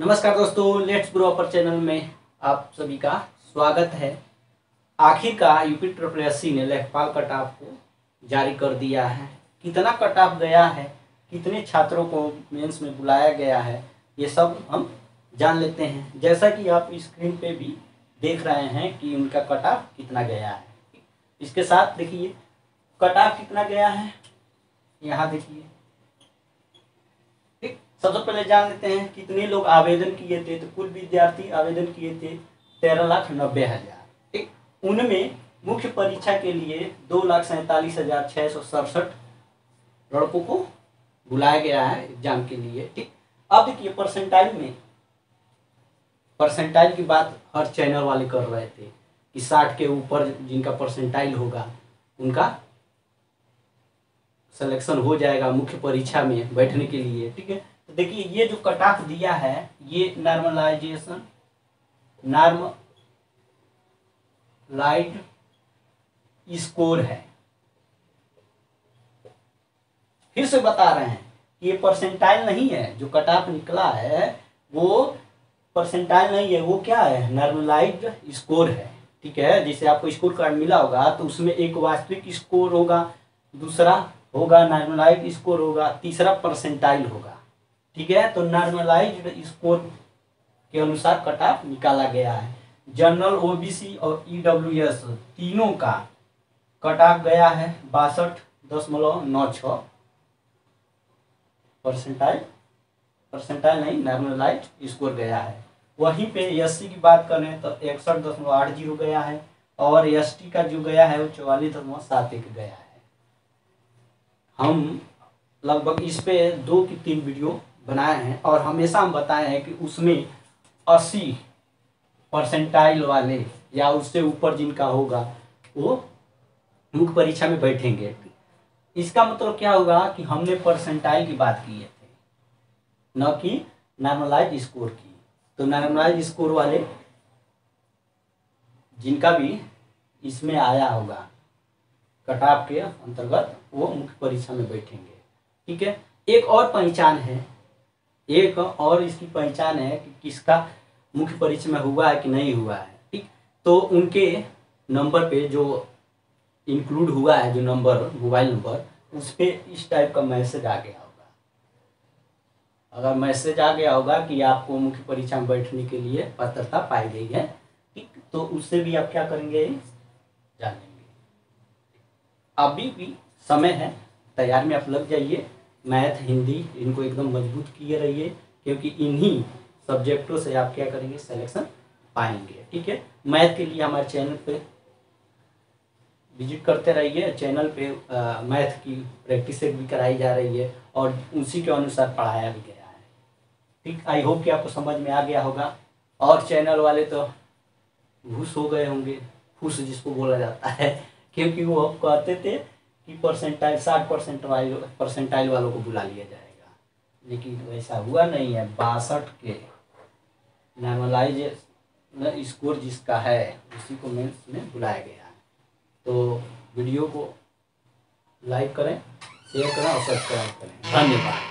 नमस्कार दोस्तों let's grow upper channel में आप सभी का स्वागत है। आखिर का यूपी ट्रिपल एससी ने लेखपाल कट ऑफ़ को जारी कर दिया है। कितना कट ऑफ़ गया है, कितने छात्रों को मेंस में बुलाया गया है, ये सब हम जान लेते हैं। जैसा कि आप स्क्रीन पे भी देख रहे हैं कि उनका कट ऑफ़ कितना गया है। इसके साथ देखिए कट ऑफ़ कितना गया है? यहाँ देखिए। सबसे पहले जान लेते हैं कितने लोग आवेदन किए थे तो कुल विद्यार्थी आवेदन किए थे तेरह लाख नब्बे हज़ार। ठीक? उनमें मुख्य परीक्षा के लिए दो लाख सैंतालीस हज़ार छः सौ सड़सठ लड़कों को बुलाया गया है एग्ज़ाम के लिए। ठीक? अब देखिए परसेंटाइल में। परसेंटाइल की बात हर चैनल वाले कर रहे थे कि साठ के ऊपर जिनका परसेंटाइल होगा, उनका सिलेक्शन हो जाएगा मुख्य परीक्षा में बैठने के लिए। ठीक है? तो देखिए, ये जो कट ऑफ़ दिया है, ये नॉर्मलाइजेशन नॉर्मलाइड स्कोर है। फिर से बता रहे हैं ये परसेंटाइल नहीं है, जो कट ऑफ़ निकला है, वो परसेंटाइल नहीं है, वो क्या है? नॉर्मलाइज्ड स्कोर है। ठीक है? जैसे आपको स्कोर कार्ड मिला होगा तो उसमें एक वास्तविक स्कोर होगा, दूसरा होगा नॉर्मलाइज स्कोर होगा, तीसरा परसेंटाइल होगा। ठीक है? तो नॉर्मलाइज्ड स्कोर के अनुसार कट ऑफ़ निकाला गया है। जनरल ओबीसी और ईडब्ल्यूएस तीनों का कट ऑफ़ गया है बासठ दशमलव नौ छ परसेंटाइल परसेंटाइल नहीं नॉर्मलाइज स्कोर गया है। वहीं पे एस की बात करें तो इकसठ दशमलव आठ ज़ीरो गया है और एसटी का जो गया है वो चौवालीस दशमलव सात एक गया है। हम लगभग इस पे दो की तीन वीडियो बनाए हैं और हमेशा हम बताए हैं कि उसमें अस्सी परसेंटाइल वाले या उससे ऊपर जिनका होगा, वो मुख्य परीक्षा में बैठेंगे। इसका मतलब क्या होगा कि हमने परसेंटाइल की बात की है। न कि नॉर्मलाइज स्कोर की। तो नॉर्मलाइज स्कोर वाले जिनका भी इसमें आया होगा कटाप के अंतर्गत वो मुख्य परीक्षा में बैठेंगे। ठीक है? एक और पहचान है एक और इसकी पहचान है कि किसका मुख्य परीक्षा में हुआ है कि नहीं हुआ है, ठीक? तो उनके नंबर पे जो इंक्लूड हुआ है, जो नंबर मोबाइल नंबर उस पर इस टाइप का मैसेज आ गया होगा। अगर मैसेज आ गया होगा कि आपको मुख्य परीक्षा में बैठने के लिए पात्रता पाई गई है, ठीक? तो उससे भी आप क्या करेंगे? जानेंगे। अभी भी समय है, तैयार में आप लग जाइए। मैथ हिंदी इनको एकदम मज़बूत किए रहिए क्योंकि इन्हीं सब्जेक्टों से आप क्या करेंगे सिलेक्शन पाएँगे। ठीक है? मैथ के लिए हमारे चैनल पे विज़िट करते रहिए चैनल पे आ, मैथ की प्रैक्टिस भी कराई जा रही है और उसी के अनुसार पढ़ाया भी गया है। ठीक? आई होप कि आपको समझ में आ गया होगा। और चैनल वाले तो घुस हो गए होंगे खुश जिसको बोला जाता है क्योंकि वो कहते थे कि परसेंटाइल साठ परसेंट वाले परसेंटाइल वालों को बुला लिया जाएगा। लेकिन वैसा हुआ नहीं है। बासठ के नॉर्मलाइज स्कोर जिसका है, उसी को मेंस में बुलाया गया है। तो वीडियो को लाइक करें शेयर करें और सब्सक्राइब करें। धन्यवाद।